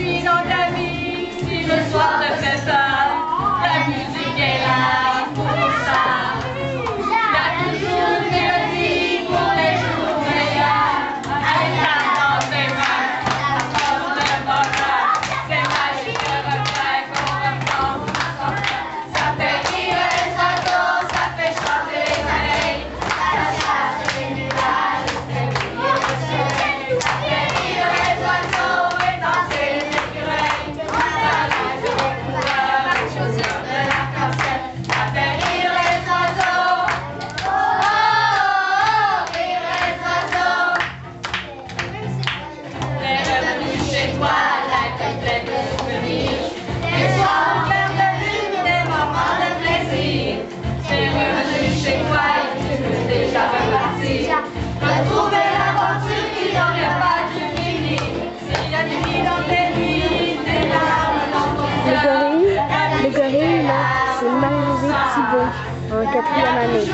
suis dans ta vie, si le soir ne fait pas, la musique est là. C'est J'ai Marie Thibault en quatrième année.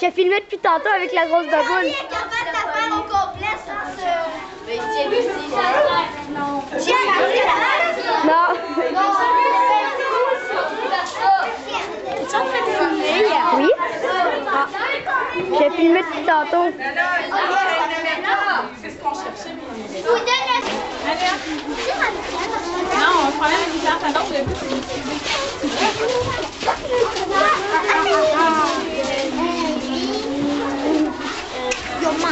J'ai filmé depuis tantôt avec la grosse baboule. Non. Oui. Ah. J'ai filmé depuis tantôt. Non, on prend même une à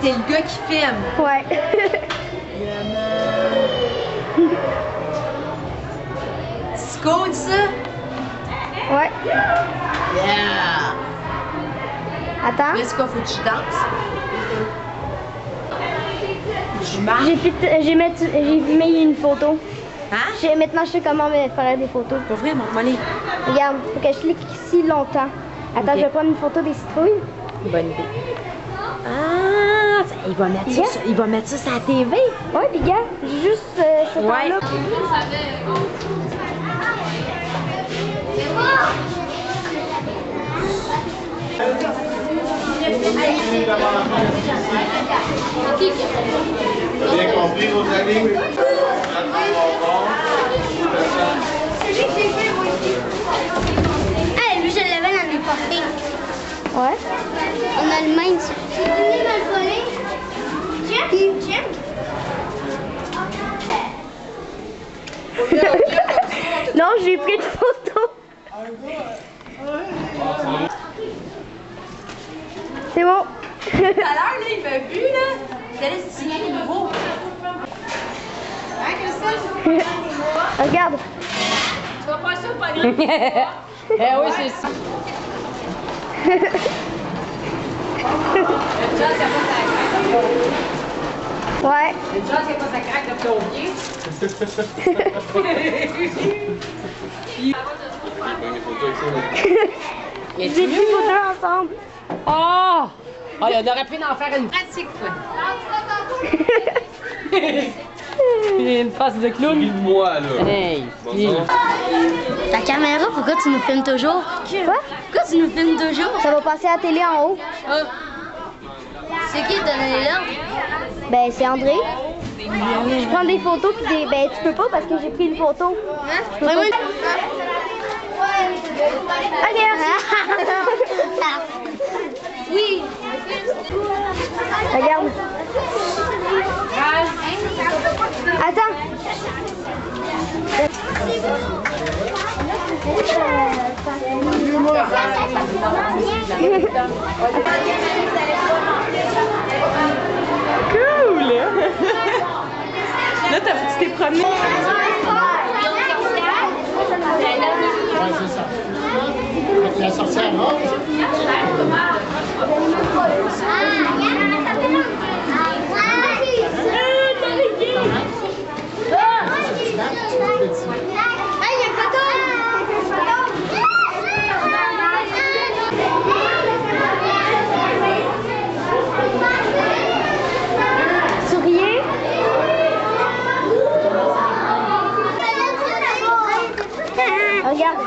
t'es le gars qui filme. Ouais. C'est cool, ça? ouais. Yeah! Attends. Là, c'est quoi, faut que tu danses? Je marche. J'ai fait- j'ai mis, une photo. Hein? J'ai- Maintenant, je sais comment me faire des photos. Pas vrai, montre-moi les. Regarde, faut que je clique ici longtemps. Attends, je vais prendre une photo des citrouilles. Bonne idée. Ah! Va mettre ça, Yeah. sur- il va mettre ça sur la TV. Ouais, puis regarde, juste euh, ce Ouais. Bien compris? Ah, j'ai pris une photo. C'est bon. Tout à l'heure, là, il m'a vu, là. J'allais signer les nouveaux. Hein, Christelle? Regarde. Tu vas pas ça? Eh oui, c'est ça. Ouais. Une chance qu'il n'y a pas sa craque de plombier. J'ai pris une photo ensemble. Oh! Oh, on aurait pu en faire une pratique, quoi. une face de clown. moi là. Hey! Bonjour. Ta caméra, pourquoi tu nous filmes toujours? Quoi? Pourquoi tu nous filmes toujours? Ça va passer à la télé en haut. C'est qui t'a donné là? Ben, c'est André. Je prends des photos puis des. Ben, tu peux pas parce que j'ai pris une photo. Merci. oui. Regarde. Attends. Cool! Là, tu t'es sorti à Rome, Ah, il y a une Souriez. Regarde.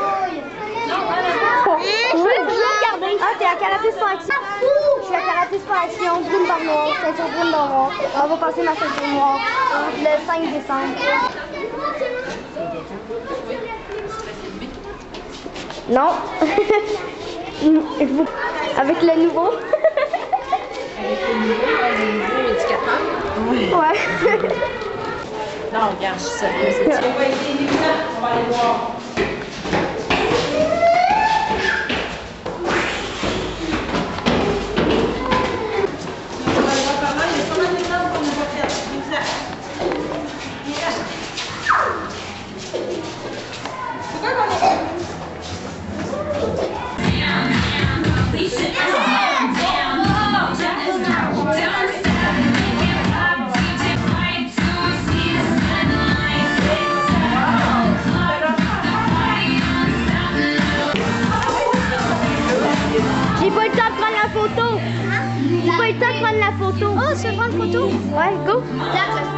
Je veux je veux regarder. Ah, t'es à karaté sport action. Je suis à karaté sport action, brune dans noir, ceinture brune dans noir. On va passer ma ceinture noire le 5 décembre. Non. Vous- Avec le nouveau. Ouais. Non, regarde, je suis sérieuse. c'est ça. J'ai go. Why? Go. That's a